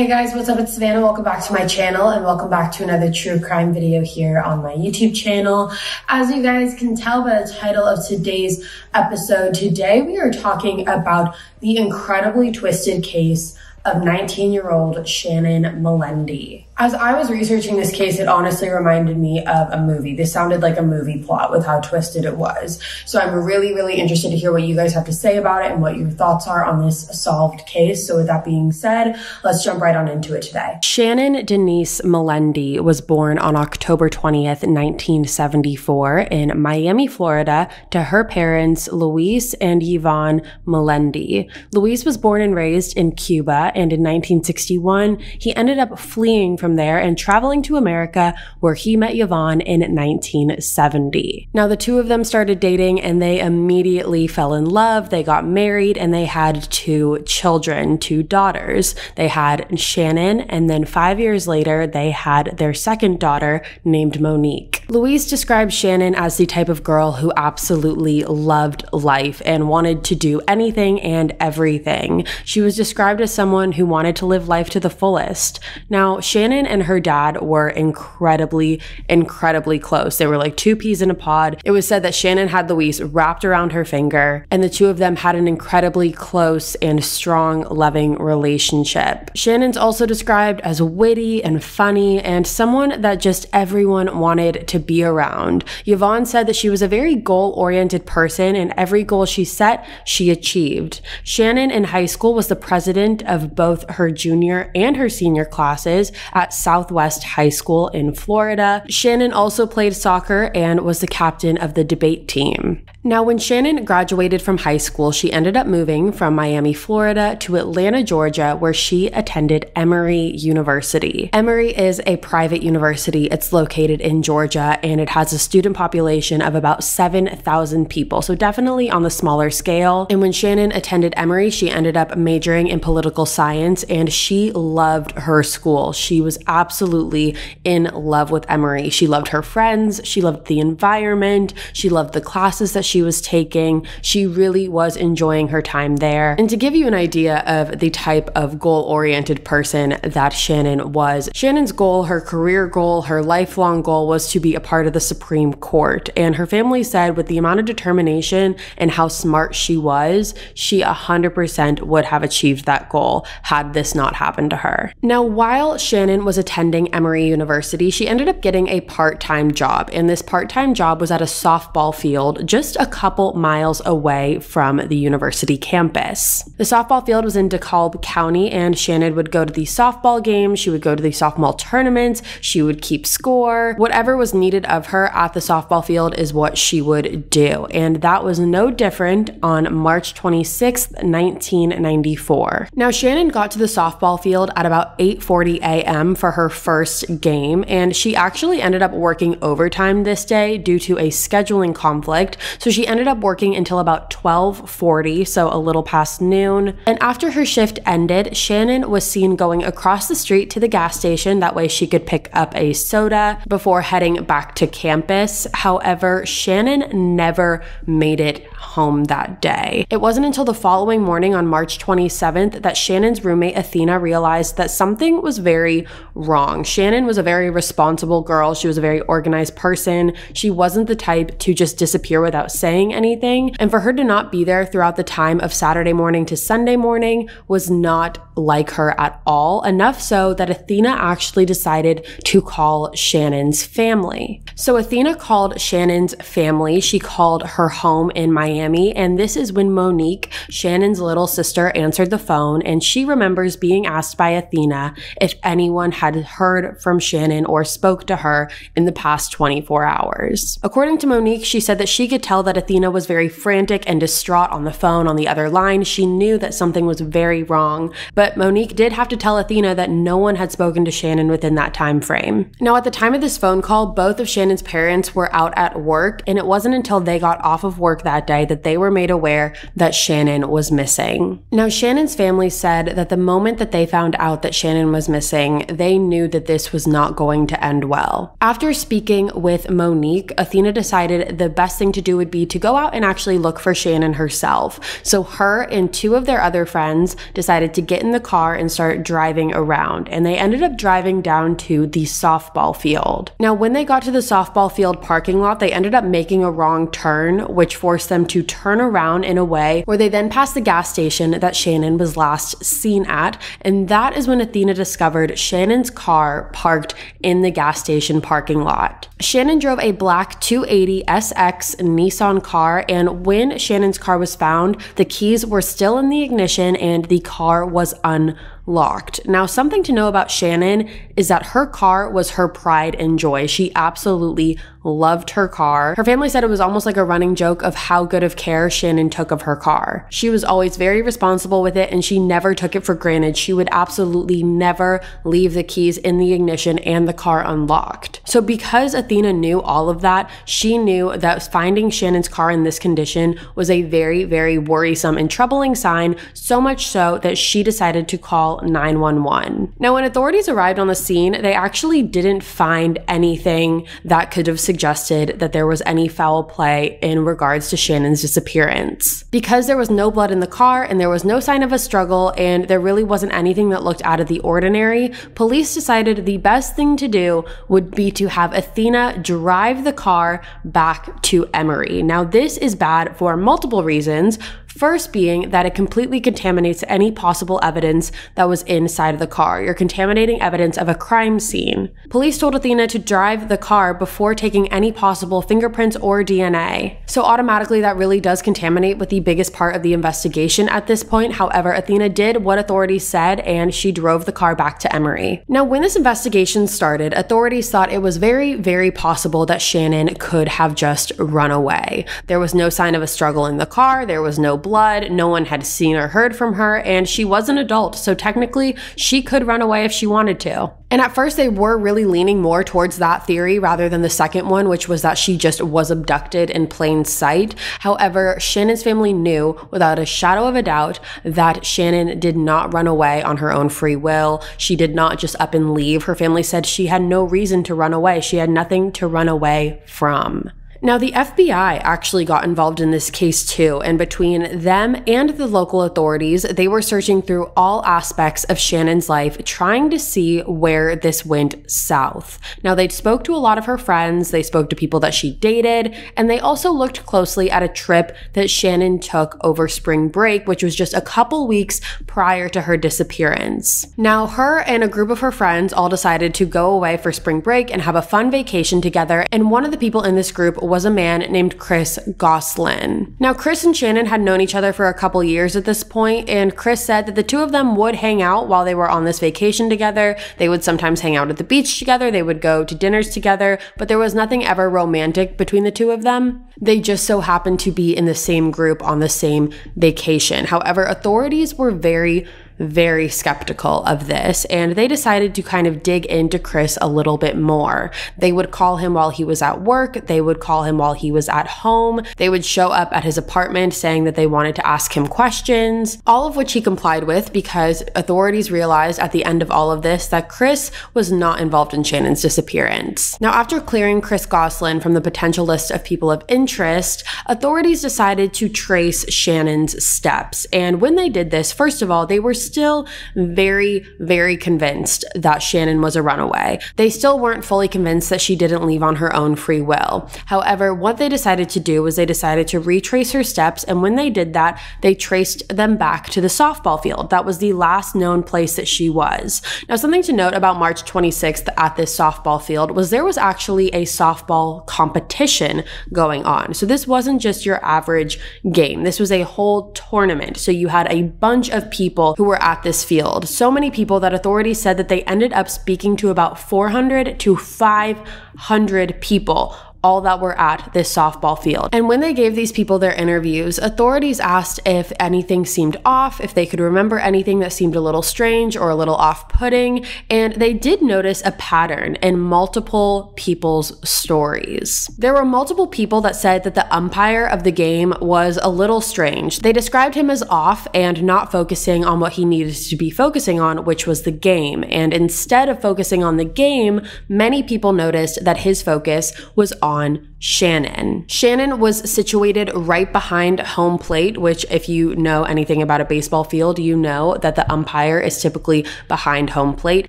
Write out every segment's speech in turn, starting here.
Hey guys, what's up? It's Savannah. Welcome back to my channel and welcome back to another true crime video here on my YouTube channel. As you guys can tell by the title of today's episode, today we are talking about the incredibly twisted case of 19 year old Shannon Melendi. As I was researching this case, it honestly reminded me of a movie. This sounded like a movie plot with how twisted it was. So I'm really, really interested to hear what you guys have to say about it and what your thoughts are on this solved case. So with that being said, let's jump right on into it today. Shannon Denise Melendi was born on October 20th, 1974 in Miami, Florida to her parents, Luis and Yvonne Melendi. Luis was born and raised in Cuba and in 1961, he ended up fleeing from from there and traveling to America where he met Yvonne in 1970. Now, the two of them started dating and they immediately fell in love. They got married and they had two children, two daughters. They had Shannon, and then five years later, they had their second daughter named Monique. Luis described Shannon as the type of girl who absolutely loved life and wanted to do anything and everything. She was described as someone who wanted to live life to the fullest. Now, Shannon And her dad were incredibly, incredibly close. They were like two peas in a pod. It was said that Shannon had Luis wrapped around her finger, and the two of them had an incredibly close and strong, loving relationship. Shannon's also described as witty and funny and someone that just everyone wanted to be around. Yvonne said that she was a very goal oriented person, and every goal she set, she achieved. Shannon in high school was the president of both her junior and her senior classes at Southwest High School in Florida. Shannon also played soccer and was the captain of the debate team. Now, when Shannon graduated from high school, she ended up moving from Miami, Florida to Atlanta, Georgia, where she attended Emory University. Emory is a private university. It's located in Georgia and it has a student population of about 7,000 people, so definitely on the smaller scale. And when Shannon attended Emory, she ended up majoring in political science and she loved her school. She was absolutely in love with Emory. She loved her friends, she loved the environment, she loved the classes that she was taking. She really was enjoying her time there. And to give you an idea of the type of goal oriented person that Shannon was, Shannon's goal, her career goal, her lifelong goal was to be a part of the Supreme Court. And her family said, with the amount of determination and how smart she was, she 100% would have achieved that goal had this not happened to her. Now, while Shannon was attending Emory University, she ended up getting a part time job. And this part time job was at a softball field just a couple miles away from the university campus. The softball field was in DeKalb County, and Shannon would go to the softball games, she would go to the softball tournaments, she would keep score. Whatever was needed of her at the softball field is what she would do. And that was no different on March 26, 1994. Now, Shannon got to the softball field at about 8:40 a.m. for her first game, and she actually ended up working overtime this day due to a scheduling conflict. So she ended up working until about 12:40, so a little past noon. And after her shift ended, Shannon was seen going across the street to the gas station that way she could pick up a soda before heading back to campus. However, Shannon never made it home that day. It wasn't until the following morning on March 27th that Shannon's roommate Athena realized that something was very wrong. Shannon was a very responsible girl. She was a very organized person. She wasn't the type to just disappear without saying anything. And for her to not be there throughout the time of Saturday morning to Sunday morning was not like her at all. Enough so that Athena actually decided to call Shannon's family. So Athena called Shannon's family. She called her home in Miami. And this is when Monique, Shannon's little sister, answered the phone and she remembers being asked by Athena if anyone had heard from Shannon or spoke to her in the past 24 hours. According to Monique, she said that she could tell that Athena was very frantic and distraught on the phone on the other line. She knew that something was very wrong, but Monique did have to tell Athena that no one had spoken to Shannon within that time frame. Now, at the time of this phone call, both of Shannon's parents were out at work, and it wasn't until they got off of work that day day that they were made aware that Shannon was missing. Now, Shannon's family said that the moment that they found out that Shannon was missing, they knew that this was not going to end well. After speaking with Monique, Athena decided the best thing to do would be to go out and actually look for Shannon herself. So, her and two of their other friends decided to get in the car and start driving around, and they ended up driving down to the softball field. Now, when they got to the softball field parking lot, they ended up making a wrong turn, which forced them to turn around in a way where they then passed the gas station that Shannon was last seen at. And that is when Athena discovered Shannon's car parked in the gas station parking lot. Shannon drove a black 280 SX Nissan car, and when Shannon's car was found, the keys were still in the ignition and the car was unlocked locked. Now, something to know about Shannon is that her car was her pride and joy. She absolutely loved her car. Her family said it was almost like a running joke of how good of care Shannon took of her car. She was always very responsible with it and she never took it for granted. She would absolutely never leave the keys in the ignition and the car unlocked. So, because Athena knew all of that, she knew that finding Shannon's car in this condition was a very, very worrisome and troubling sign, so much so that she decided to call 911. Now, when authorities arrived on the scene, they actually didn't find anything that could have suggested that there was any foul play in regards to Shannon's disappearance. Because there was no blood in the car and there was no sign of a struggle and there really wasn't anything that looked out of the ordinary, police decided the best thing to do would be to have Athena drive the car back to Emory. Now, this is bad for multiple reasons. First, being that it completely contaminates any possible evidence that was inside of the car. You're contaminating evidence of a crime scene. Police told Athena to drive the car before taking any possible fingerprints or DNA. So, automatically, that really does contaminate with the biggest part of the investigation at this point. However, Athena did what authorities said and she drove the car back to Emory. Now, when this investigation started, authorities thought it was very, very possible that Shannon could have just run away. There was no sign of a struggle in the car, there was no blood, no one had seen or heard from her, and she was an adult, so technically she could run away if she wanted to. And at first, they were really leaning more towards that theory rather than the second one, which was that she just was abducted in plain sight. However, Shannon's family knew without a shadow of a doubt that Shannon did not run away on her own free will. She did not just up and leave. Her family said she had no reason to run away, she had nothing to run away from. Now, the FBI actually got involved in this case too, and between them and the local authorities, they were searching through all aspects of Shannon's life, trying to see where this went south. Now, they spoke to a lot of her friends, they spoke to people that she dated, and they also looked closely at a trip that Shannon took over spring break, which was just a couple weeks prior to her disappearance. Now, her and a group of her friends all decided to go away for spring break and have a fun vacation together, and one of the people in this group was a man named Chris Goslin. Now, Chris and Shannon had known each other for a couple years at this point, and Chris said that the two of them would hang out while they were on this vacation together. They would sometimes hang out at the beach together, they would go to dinners together, but there was nothing ever romantic between the two of them. They just so happened to be in the same group on the same vacation. However, authorities were very very skeptical of this, and they decided to kind of dig into Chris a little bit more. They would call him while he was at work, they would call him while he was at home, they would show up at his apartment saying that they wanted to ask him questions, all of which he complied with because authorities realized at the end of all of this that Chris was not involved in Shannon's disappearance. Now, after clearing Chris Goslin from the potential list of people of interest, authorities decided to trace Shannon's steps. And when they did this, first of all, they were still very, very convinced that Shannon was a runaway. They still weren't fully convinced that she didn't leave on her own free will. However, what they decided to do was they decided to retrace her steps, and when they did that, they traced them back to the softball field. That was the last known place that she was. Now, something to note about March 26th at this softball field was there was actually a softball competition going on. So this wasn't just your average game. This was a whole tournament. So you had a bunch of people who were at this field. So many people that authorities said that they ended up speaking to about 400 to 500 people all that were at this softball field. And when they gave these people their interviews, authorities asked if anything seemed off, if they could remember anything that seemed a little strange or a little off putting. And they did notice a pattern in multiple people's stories. There were multiple people that said that the umpire of the game was a little strange. They described him as off and not focusing on what he needed to be focusing on, which was the game. And instead of focusing on the game, many people noticed that his focus was on Shannon. Shannon was situated right behind home plate, which, if you know anything about a baseball field, you know that the umpire is typically behind home plate.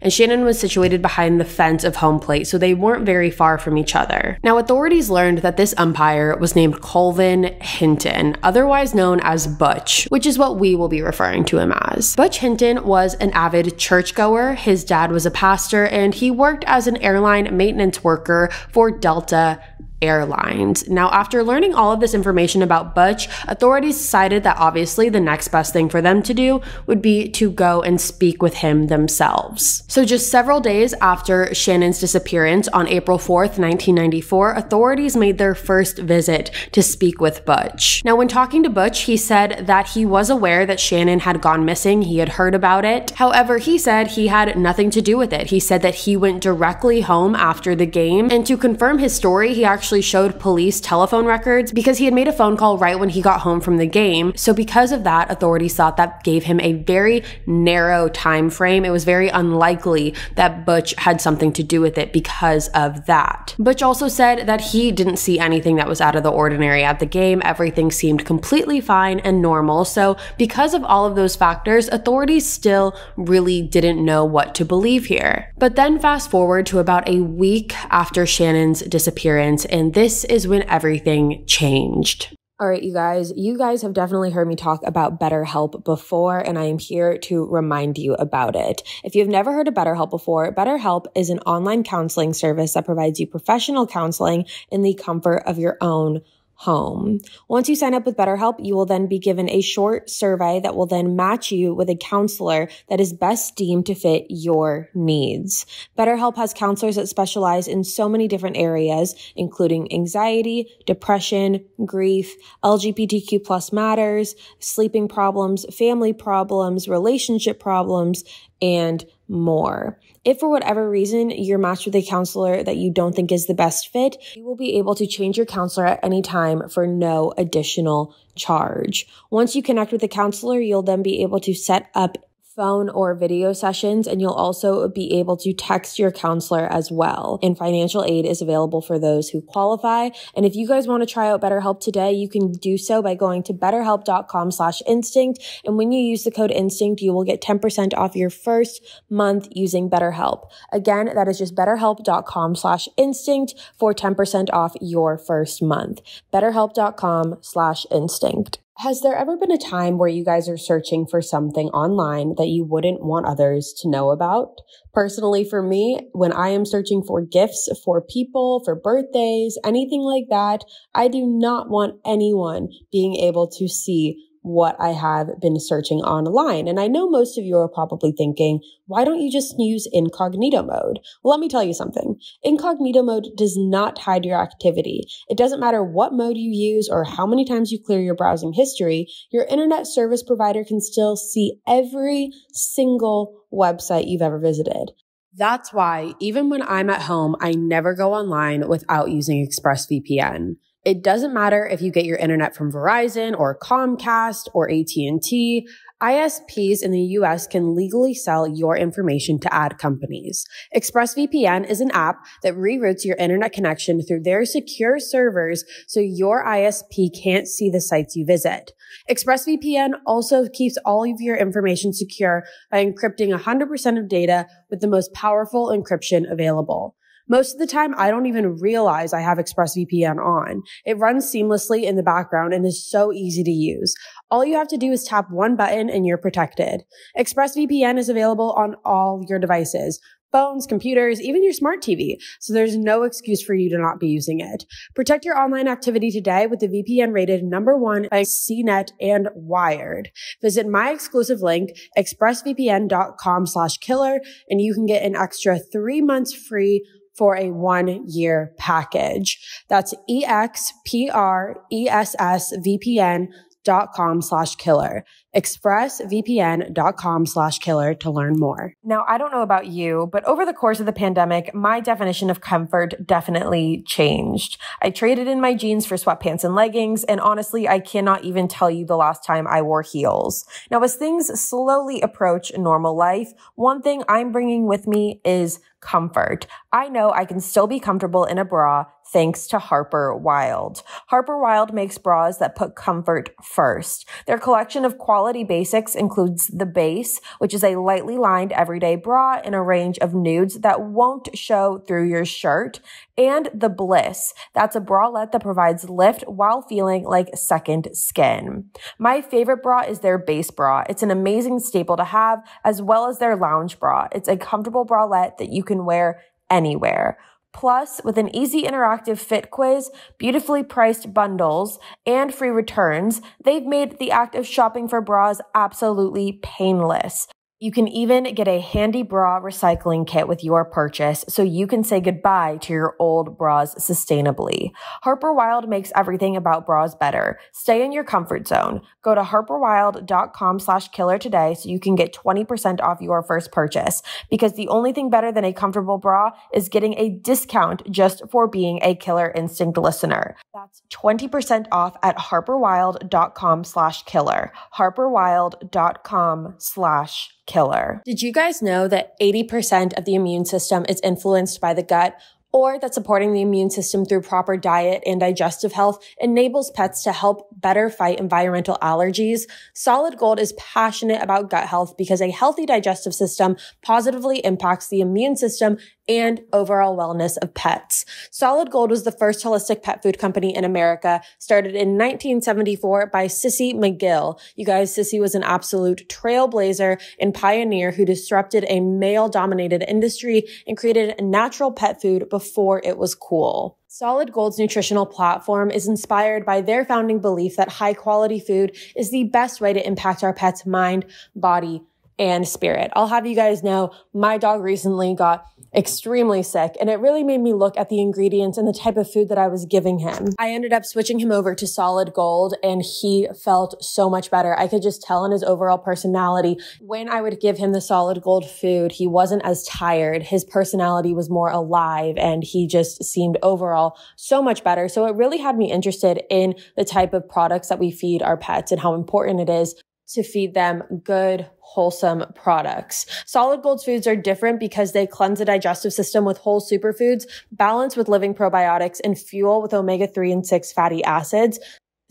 And Shannon was situated behind the fence of home plate, so they weren't very far from each other. Now, authorities learned that this umpire was named Colvin Hinton, otherwise known as Butch, which is what we will be referring to him as. Butch Hinton was an avid churchgoer. His dad was a pastor, and he worked as an airline maintenance worker for Delta Airlines. Now, after learning all of this information about Butch, authorities decided that obviously the next best thing for them to do would be to go and speak with him themselves. So, just several days after Shannon's disappearance on April 4th, 1994, authorities made their first visit to speak with Butch. Now, when talking to Butch, he said that he was aware that Shannon had gone missing, he had heard about it. However, he said he had nothing to do with it. He said that he went directly home after the game, and to confirm his story, he actually actually showed police telephone records because he had made a phone call right when he got home from the game. So because of that, authorities thought that gave him a very narrow time frame. It was very unlikely that Butch had something to do with it because of that. Butch also said that he didn't see anything that was out of the ordinary at the game. Everything seemed completely fine and normal. So because of all of those factors, authorities still really didn't know what to believe here. But then fast forward to about a week after Shannon's disappearance in and this is when everything changed. All right, you guys, you guys have definitely heard me talk about BetterHelp before, and I am here to remind you about it. If you've never heard of BetterHelp before, BetterHelp is an online counseling service that provides you professional counseling in the comfort of your own home. Once you sign up with BetterHelp, you will then be given a short survey that will then match you with a counselor that is best deemed to fit your needs. BetterHelp has counselors that specialize in so many different areas, including anxiety, depression, grief, LGBTQ plus matters, sleeping problems, family problems, relationship problems, and more. If for whatever reason you're matched with a counselor that you don't think is the best fit, you will be able to change your counselor at any time for no additional charge. Once you connect with a counselor, you'll then be able to set up phone or video sessions, and you'll also be able to text your counselor as well. And financial aid is available for those who qualify. And if you guys want to try out BetterHelp today, you can do so by going to betterhelp.com slash instinct. And when you use the code instinct, you will get 10% off your first month using BetterHelp. Again, that is just betterhelp.com slash instinct for 10% off your first month. betterhelp.com slash instinct. Has there ever been a time where you guys are searching for something online that you wouldn't want others to know about? Personally, for me, when I am searching for gifts for people, for birthdays, anything like that, I do not want anyone being able to see what I have been searching online. And I know most of you are probably thinking, why don't you just use incognito mode? Well, let me tell you something. Incognito mode does not hide your activity. It doesn't matter what mode you use or how many times you clear your browsing history, your internet service provider can still see every single website you've ever visited. That's why even when I'm at home, I never go online without using ExpressVPN. It doesn't matter if you get your internet from Verizon or Comcast or AT&T. ISPs in the US can legally sell your information to ad companies. ExpressVPN is an app that reroutes your internet connection through their secure servers so your ISP can't see the sites you visit. ExpressVPN also keeps all of your information secure by encrypting 100% of data with the most powerful encryption available. Most of the time, I don't even realize I have ExpressVPN on. It runs seamlessly in the background and is so easy to use. All you have to do is tap one button and you're protected. ExpressVPN is available on all your devices phones, computers, even your smart TV. So there's no excuse for you to not be using it. Protect your online activity today with the VPN rated number one by CNET and Wired. Visit my exclusive link, expressvpn.com slash killer, and you can get an extra three months free for a one year package. That's EXPRESSVPN dot com slash killer expressvpn.com slash killer to learn more. Now, I don't know about you, but over the course of the pandemic, my definition of comfort definitely changed. I traded in my jeans for sweatpants and leggings, and honestly, I cannot even tell you the last time I wore heels. Now, as things slowly approach normal life, one thing I'm bringing with me is comfort. I know I can still be comfortable in a bra thanks to Harper Wilde. Harper Wilde makes bras that put comfort first. Their collection of quality Quality Basics includes the base, which is a lightly lined everyday bra in a range of nudes that won't show through your shirt, and the Bliss. That's a bralette that provides lift while feeling like second skin. My favorite bra is their base bra. It's an amazing staple to have, as well as their lounge bra. It's a comfortable bralette that you can wear anywhere. Plus, with an easy interactive fit quiz, beautifully priced bundles, and free returns, they've made the act of shopping for bras absolutely painless. You can even get a handy bra recycling kit with your purchase so you can say goodbye to your old bras sustainably. Harper Wilde makes everything about bras better. Stay in your comfort zone. Go to harperwilde.com slash killer today so you can get 20% off your first purchase because the only thing better than a comfortable bra is getting a discount just for being a Killer Instinct listener. That's 20% off at harperwilde.com slash killer. Harperwilde.com slash killer. Did you guys know that 80% of the immune system is influenced by the gut? or that supporting the immune system through proper diet and digestive health enables pets to help better fight environmental allergies. Solid Gold is passionate about gut health because a healthy digestive system positively impacts the immune system and overall wellness of pets. Solid Gold was the first holistic pet food company in America, started in 1974 by Sissy McGill. You guys, Sissy was an absolute trailblazer and pioneer who disrupted a male dominated industry and created natural pet food before it was cool. Solid Gold's nutritional platform is inspired by their founding belief that high quality food is the best way to impact our pet's mind, body, and spirit. I'll have you guys know my dog recently got extremely sick and it really made me look at the ingredients and the type of food that I was giving him. I ended up switching him over to solid gold and he felt so much better. I could just tell in his overall personality when I would give him the solid gold food, he wasn't as tired. His personality was more alive and he just seemed overall so much better. So it really had me interested in the type of products that we feed our pets and how important it is to feed them good, wholesome products. Solid Gold's foods are different because they cleanse the digestive system with whole superfoods, balance with living probiotics, and fuel with omega-3 and 6 fatty acids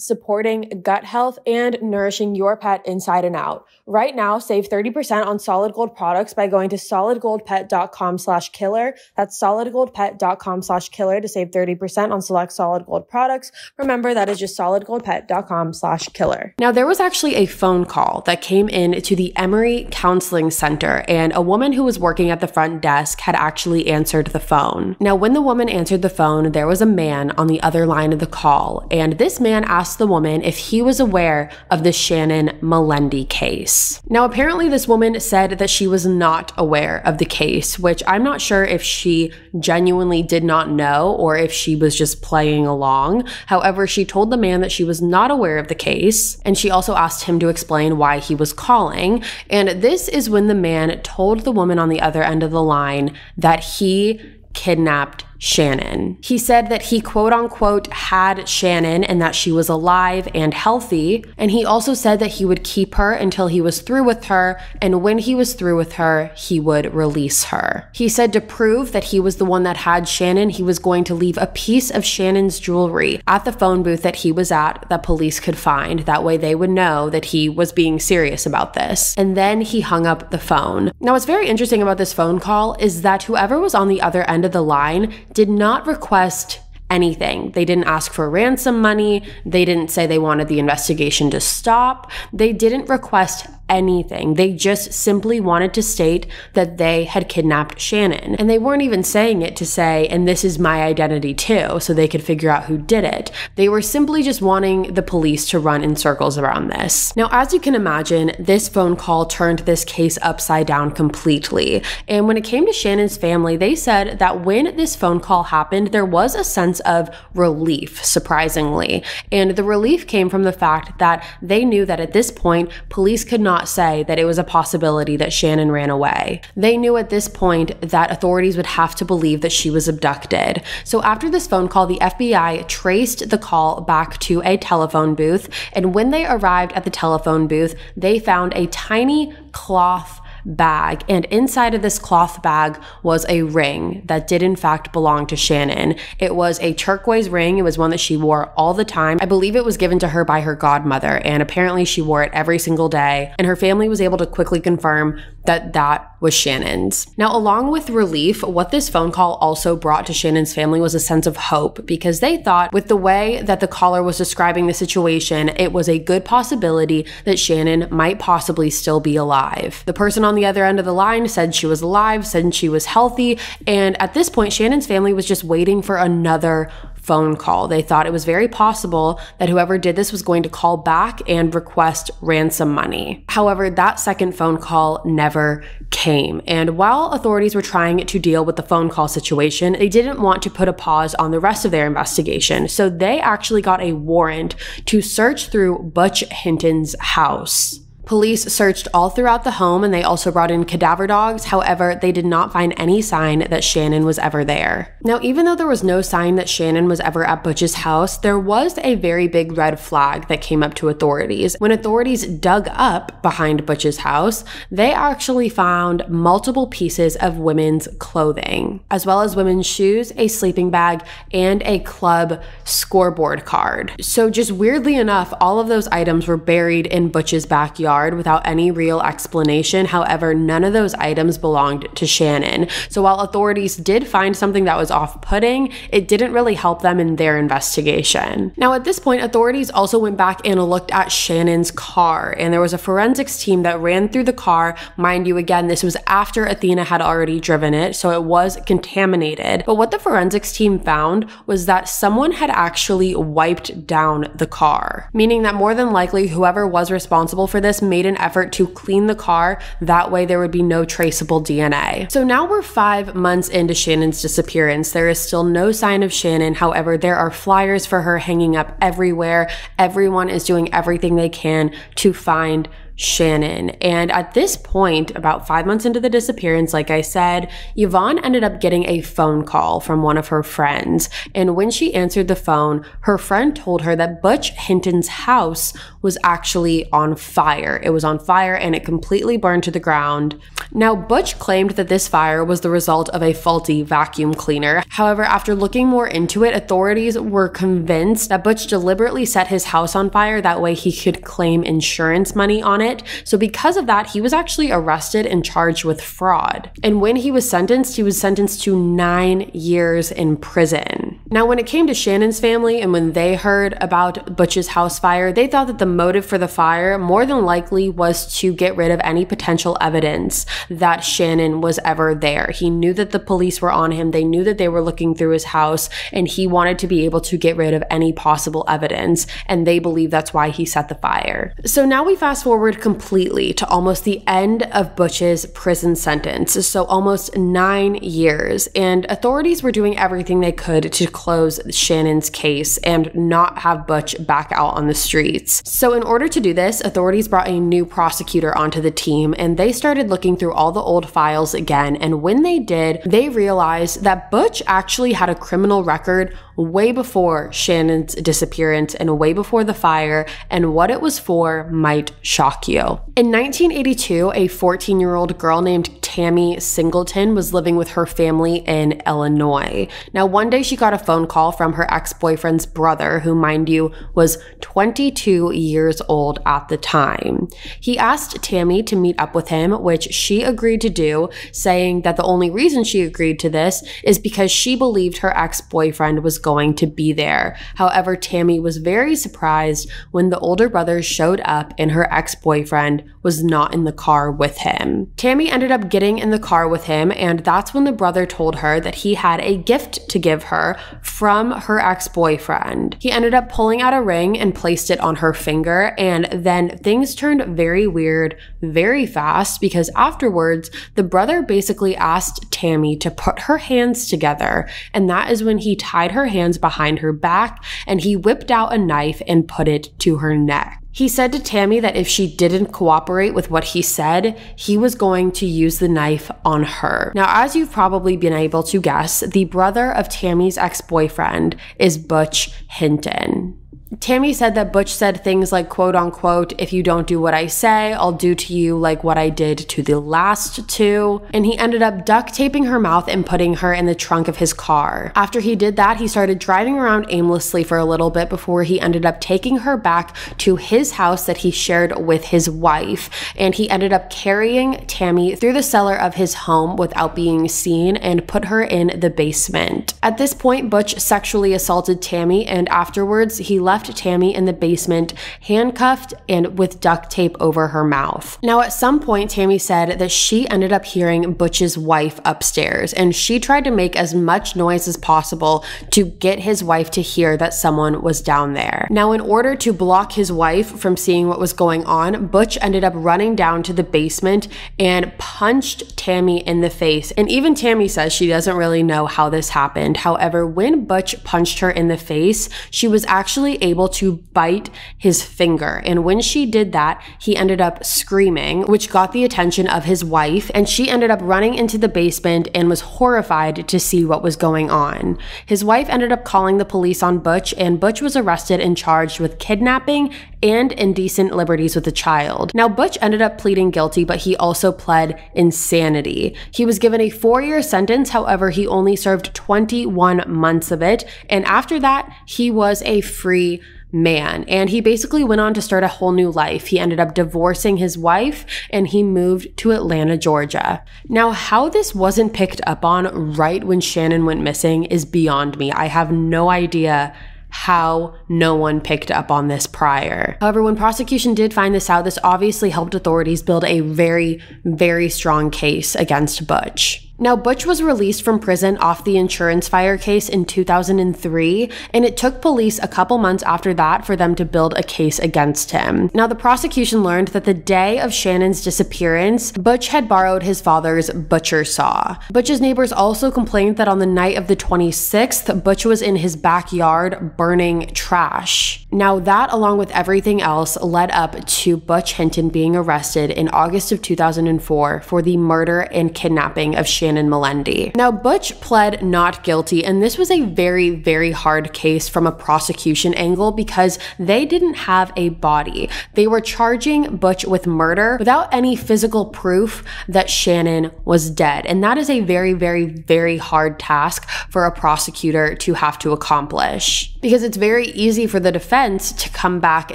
supporting gut health and nourishing your pet inside and out. Right now, save 30% on solid gold products by going to solidgoldpet.com slash killer. That's solidgoldpet.com slash killer to save 30% on select solid gold products. Remember, that is just solidgoldpet.com slash killer. Now, there was actually a phone call that came in to the Emory Counseling Center, and a woman who was working at the front desk had actually answered the phone. Now, when the woman answered the phone, there was a man on the other line of the call, and this man asked asked the woman if he was aware of the Shannon Melendi case. Now, apparently, this woman said that she was not aware of the case, which I'm not sure if she genuinely did not know or if she was just playing along. However, she told the man that she was not aware of the case, and she also asked him to explain why he was calling. And this is when the man told the woman on the other end of the line that he kidnapped Shannon. He said that he quote unquote had Shannon and that she was alive and healthy. And he also said that he would keep her until he was through with her. And when he was through with her, he would release her. He said to prove that he was the one that had Shannon, he was going to leave a piece of Shannon's jewelry at the phone booth that he was at that police could find. That way they would know that he was being serious about this. And then he hung up the phone. Now, what's very interesting about this phone call is that whoever was on the other end of the line did not request anything. They didn't ask for ransom money. They didn't say they wanted the investigation to stop. They didn't request anything. They just simply wanted to state that they had kidnapped Shannon. And they weren't even saying it to say, and this is my identity too, so they could figure out who did it. They were simply just wanting the police to run in circles around this. Now, as you can imagine, this phone call turned this case upside down completely. And when it came to Shannon's family, they said that when this phone call happened, there was a sense of relief, surprisingly. And the relief came from the fact that they knew that at this point, police could not say that it was a possibility that Shannon ran away. They knew at this point that authorities would have to believe that she was abducted. So after this phone call, the FBI traced the call back to a telephone booth. And when they arrived at the telephone booth, they found a tiny cloth bag, and inside of this cloth bag was a ring that did in fact belong to Shannon. It was a turquoise ring, it was one that she wore all the time. I believe it was given to her by her godmother, and apparently she wore it every single day, and her family was able to quickly confirm that that was Shannon's. Now, along with relief, what this phone call also brought to Shannon's family was a sense of hope because they thought, with the way that the caller was describing the situation, it was a good possibility that Shannon might possibly still be alive. The person on the other end of the line said she was alive, said she was healthy, and at this point, Shannon's family was just waiting for another phone call. They thought it was very possible that whoever did this was going to call back and request ransom money. However, that second phone call never came. And while authorities were trying to deal with the phone call situation, they didn't want to put a pause on the rest of their investigation. So they actually got a warrant to search through Butch Hinton's house. Police searched all throughout the home and they also brought in cadaver dogs. However, they did not find any sign that Shannon was ever there. Now, even though there was no sign that Shannon was ever at Butch's house, there was a very big red flag that came up to authorities. When authorities dug up behind Butch's house, they actually found multiple pieces of women's clothing, as well as women's shoes, a sleeping bag, and a club scoreboard card. So, just weirdly enough, all of those items were buried in Butch's backyard yard without any real explanation. However, none of those items belonged to Shannon. So while authorities did find something that was off putting, it didn't really help them in their investigation. Now, at this point, authorities also went back and looked at Shannon's car, and there was a forensics team that ran through the car. Mind you, again, this was after Athena had already driven it, so it was contaminated. But what the forensics team found was that someone had actually wiped down the car, meaning that more than likely whoever was responsible for this made an effort to clean the car. That way, there would be no traceable DNA. So now we're five months into Shannon's disappearance. There is still no sign of Shannon. However, there are flyers for her hanging up everywhere. Everyone is doing everything they can to find Shannon. And at this point, about five months into the disappearance, like I said, Yvonne ended up getting a phone call from one of her friends. And when she answered the phone, her friend told her that Butch Hinton's house was actually on fire. It was on fire and it completely burned to the ground. Now, Butch claimed that this fire was the result of a faulty vacuum cleaner. However, after looking more into it, authorities were convinced that Butch deliberately set his house on fire. That way he could claim insurance money on it it. So, because of that, he was actually arrested and charged with fraud. And when he was sentenced, he was sentenced to nine years in prison. Now, when it came to Shannon's family and when they heard about Butch's house fire, they thought that the motive for the fire more than likely was to get rid of any potential evidence that Shannon was ever there. He knew that the police were on him, they knew that they were looking through his house, and he wanted to be able to get rid of any possible evidence. And they believe that's why he set the fire. So now we fast forward completely to almost the end of Butch's prison sentence, so almost nine years, and authorities were doing everything they could to close Shannon's case and not have Butch back out on the streets. So, in order to do this, authorities brought a new prosecutor onto the team and they started looking through all the old files again. And when they did, they realized that Butch actually had a criminal record way before Shannon's disappearance and way before the fire, and what it was for might shock you. In 1982, a 14 year old girl named Tammy Singleton was living with her family in Illinois. Now, one day she got a phone call from her ex boyfriend's brother, who, mind you, was 22 years old at the time. He asked Tammy to meet up with him, which she agreed to do, saying that the only reason she agreed to this is because she believed her ex boyfriend was going to be there. However, Tammy was very surprised when the older brother showed up and her ex boyfriend was not in the car with him. Tammy ended up getting in the car with him, and that's when the brother told her that he had a gift to give her from her ex boyfriend. He ended up pulling out a ring and placed it on her finger, and then things turned very weird very fast because afterwards, the brother basically asked Tammy to put her hands together, and that is when he tied her hands behind her back and he whipped out a knife and put it to her neck. He said to Tammy that if she didn't cooperate with what he said, he was going to use the knife on her. Now, as you've probably been able to guess, the brother of Tammy's ex boyfriend is Butch Hinton. Tammy said that Butch said things like, quote unquote, if you don't do what I say, I'll do to you like what I did to the last two. And he ended up duct taping her mouth and putting her in the trunk of his car. After he did that, he started driving around aimlessly for a little bit before he ended up taking her back to his house that he shared with his wife. And he ended up carrying Tammy through the cellar of his home without being seen and put her in the basement. At this point, Butch sexually assaulted Tammy, and afterwards, he left left Tammy in the basement, handcuffed and with duct tape over her mouth. Now, at some point, Tammy said that she ended up hearing Butch's wife upstairs, and she tried to make as much noise as possible to get his wife to hear that someone was down there. Now, in order to block his wife from seeing what was going on, Butch ended up running down to the basement and punched Tammy in the face. And even Tammy says she doesn't really know how this happened. However, when Butch punched her in the face, she was actually able to bite his finger. And when she did that, he ended up screaming, which got the attention of his wife. And she ended up running into the basement and was horrified to see what was going on. His wife ended up calling the police on Butch, and Butch was arrested and charged with kidnapping and indecent liberties with a child. Now, Butch ended up pleading guilty, but he also pled insanity. He was given a four year sentence, however, he only served 21 months of it. And after that, he was a free man. And he basically went on to start a whole new life. He ended up divorcing his wife and he moved to Atlanta, Georgia. Now, how this wasn't picked up on right when Shannon went missing is beyond me. I have no idea how no one picked up on this prior. However, when prosecution did find this out, this obviously helped authorities build a very, very strong case against Butch. Now, Butch was released from prison off the insurance fire case in 2003, and it took police a couple months after that for them to build a case against him. Now, the prosecution learned that the day of Shannon's disappearance, Butch had borrowed his father's butcher saw. Butch's neighbors also complained that on the night of the 26th, Butch was in his backyard burning trash. Now, that, along with everything else, led up to Butch Hinton being arrested in August of 2004 for the murder and kidnapping of Shannon Shannon Melendi. Now, Butch pled not guilty, and this was a very, very hard case from a prosecution angle because they didn't have a body. They were charging Butch with murder without any physical proof that Shannon was dead. And that is a very, very, very hard task for a prosecutor to have to accomplish because it's very easy for the defense to come back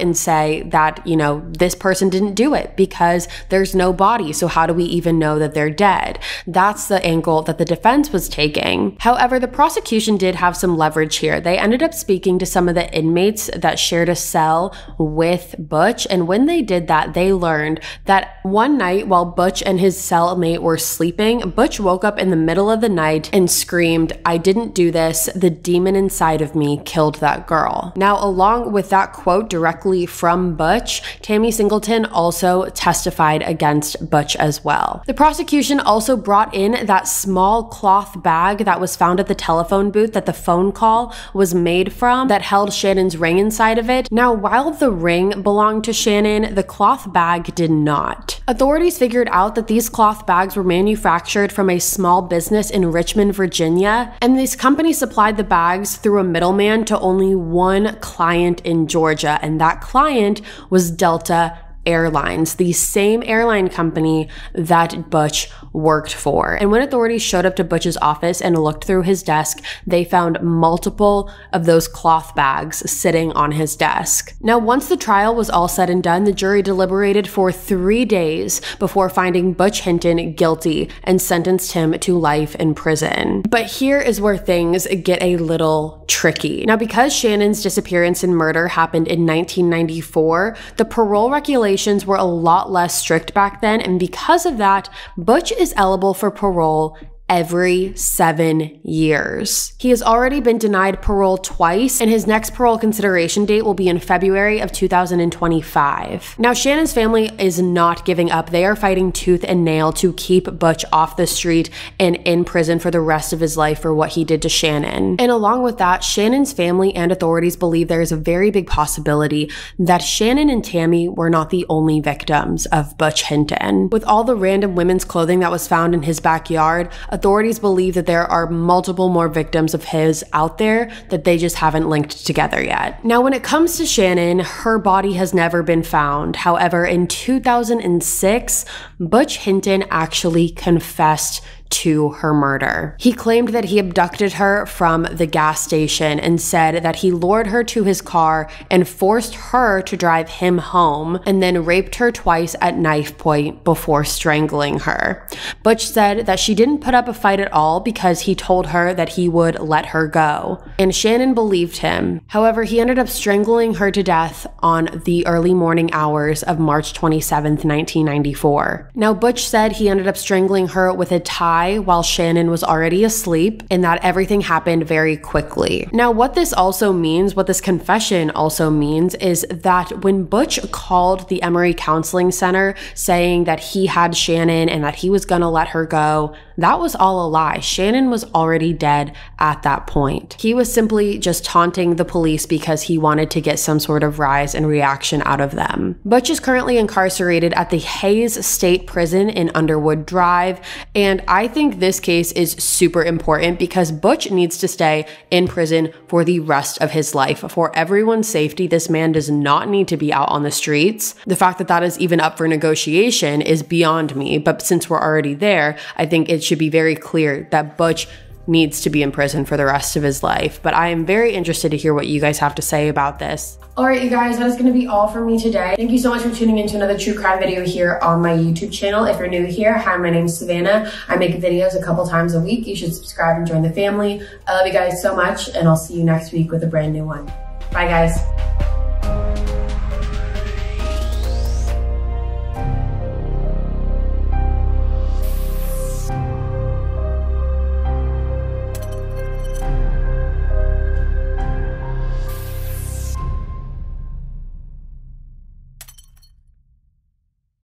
and say that, you know, this person didn't do it because there's no body. So how do we even know that they're dead? That's the angle that the defense was taking. However, the prosecution did have some leverage here. They ended up speaking to some of the inmates that shared a cell with Butch. And when they did that, they learned that one night while Butch and his cellmate were sleeping, Butch woke up in the middle of the night and screamed, I didn't do this. The demon inside of me killed that girl. Now, along with that quote directly from Butch, Tammy Singleton also testified against Butch as well. The prosecution also brought in that small cloth bag that was found at the telephone booth that the phone call was made from that held Shannon's ring inside of it. Now, while the ring belonged to Shannon, the cloth bag did not. Authorities figured out that these cloth bags were manufactured from a small business in Richmond, Virginia, and these companies supplied the bags through a middleman to only one client in Georgia, and that client was Delta Airlines, the same airline company that Butch worked for. And when authorities showed up to Butch's office and looked through his desk, they found multiple of those cloth bags sitting on his desk. Now, once the trial was all said and done, the jury deliberated for three days before finding Butch Hinton guilty and sentenced him to life in prison. But here is where things get a little tricky. Now, because Shannon's disappearance and murder happened in 1994, the parole regulations were a lot less strict back then, and because of that, Butch is eligible for parole every seven years. He has already been denied parole twice, and his next parole consideration date will be in February of 2025. Now, Shannon's family is not giving up. They are fighting tooth and nail to keep Butch off the street and in prison for the rest of his life for what he did to Shannon. And along with that, Shannon's family and authorities believe there is a very big possibility that Shannon and Tammy were not the only victims of Butch Hinton. With all the random women's clothing that was found in his backyard, authorities believe that there are multiple more victims of his out there that they just haven't linked together yet. Now, when it comes to Shannon, her body has never been found. However, in 2006, Butch Hinton actually confessed to her murder. He claimed that he abducted her from the gas station and said that he lured her to his car and forced her to drive him home and then raped her twice at knife point before strangling her. Butch said that she didn't put up a fight at all because he told her that he would let her go. And Shannon believed him. However, he ended up strangling her to death on the early morning hours of March 27, 1994. Now, Butch said he ended up strangling her with a tie while Shannon was already asleep and that everything happened very quickly. Now, what this also means, what this confession also means, is that when Butch called the Emory Counseling Center saying that he had Shannon and that he was gonna let her go, that was all a lie. Shannon was already dead at that point. He was simply just taunting the police because he wanted to get some sort of rise and reaction out of them. Butch is currently incarcerated at the Hays State Prison in Underwood Drive, and I think this case is super important because Butch needs to stay in prison for the rest of his life. For everyone's safety, this man does not need to be out on the streets. The fact that that is even up for negotiation is beyond me, but since we're already there, I think it should be very clear that Butch needs to be in prison for the rest of his life. But I am very interested to hear what you guys have to say about this. All right, you guys, that is going to be all for me today. Thank you so much for tuning into another true crime video here on my YouTube channel. If you're new here, hi, my name is Savannah. I make videos a couple times a week. You should subscribe and join the family. I love you guys so much, and I'll see you next week with a brand new one. Bye, guys.